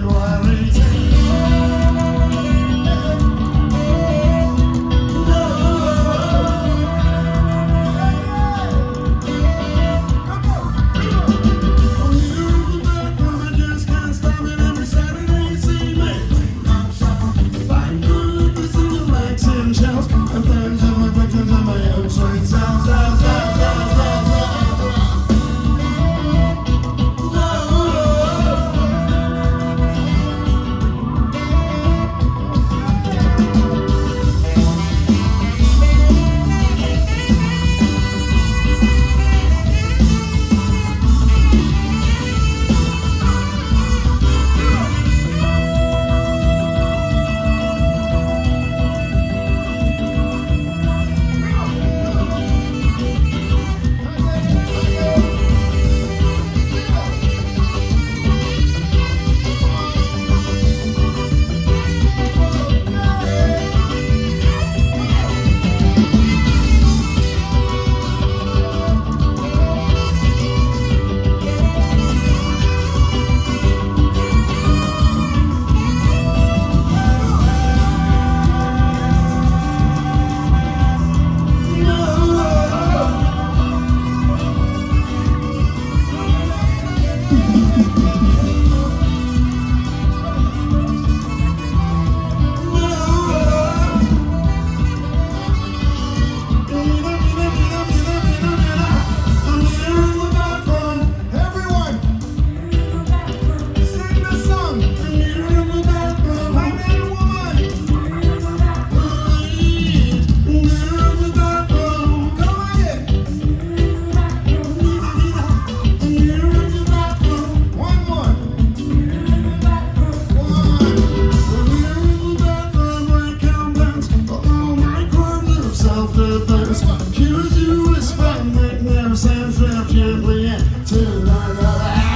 loyalty. I